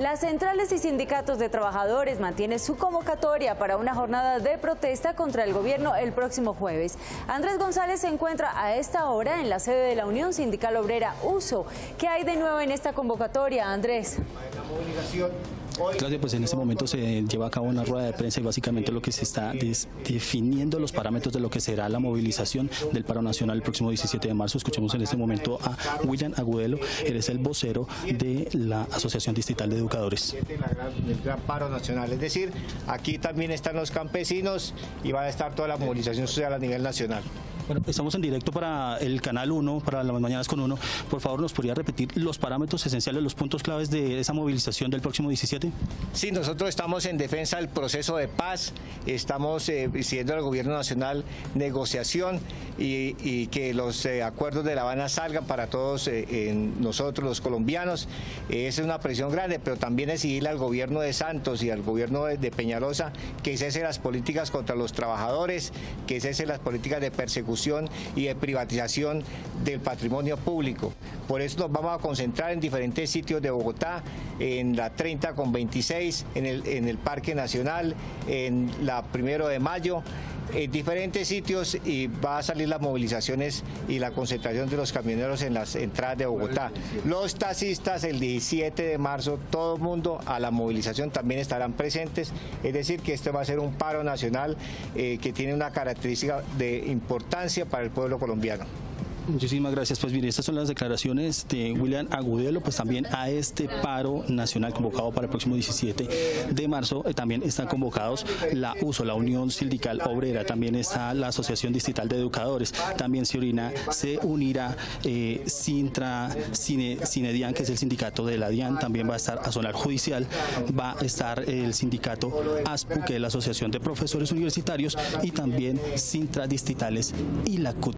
Las centrales y sindicatos de trabajadores mantienen su convocatoria para una jornada de protesta contra el gobierno el próximo jueves. Andrés González se encuentra a esta hora en la sede de la Unión Sindical Obrera USO. ¿Qué hay de nuevo en esta convocatoria, Andrés? Claudia, pues en este momento se lleva a cabo una rueda de prensa y básicamente lo que se está definiendo los parámetros de lo que será la movilización del paro nacional el próximo 17 de marzo. Escuchemos en este momento a William Agudelo, él es el vocero de la Asociación Distrital de Educadores. El gran paro nacional, es decir, aquí también están los campesinos y va a estar toda la movilización social a nivel nacional. Bueno, estamos en directo para el canal 1, para las mañanas con 1. Por favor, ¿nos podría repetir los parámetros esenciales, los puntos claves de esa movilización del próximo 17? Sí, nosotros estamos en defensa del proceso de paz, estamos eh, pidiendo al gobierno nacional negociación y, que los eh, acuerdos de La Habana salgan para todos eh, nosotros los colombianos. Esa es una presión grande, pero también exigirle al gobierno de Santos y al gobierno de, de Peñalosa que cese las políticas contra los trabajadores, que cese las políticas de persecución y de privatización del patrimonio público. Por eso nos vamos a concentrar en diferentes sitios de Bogotá, en la 30 con 26, en el, en el Parque Nacional, en la Primero de Mayo, en diferentes sitios y va a salir las movilizaciones y la concentración de los camioneros en las entradas de Bogotá. Los taxistas el 17 de marzo, todo el mundo a la movilización también estarán presentes, es decir que este va a ser un paro nacional eh, que tiene una característica de importancia para el pueblo colombiano. Muchísimas gracias. Pues mire, estas son las declaraciones de William Agudelo, pues también a este paro nacional convocado para el próximo 17 de marzo. Eh, también están convocados la USO, la Unión Sindical Obrera, también está la Asociación Distrital de Educadores, también se, orina, se unirá eh, Sintra, Cine, Cinedian, que es el sindicato de la DIAN, también va a estar a Judicial, va a estar el sindicato ASPU, que es la Asociación de Profesores Universitarios, y también Sintra Distritales y la CUT.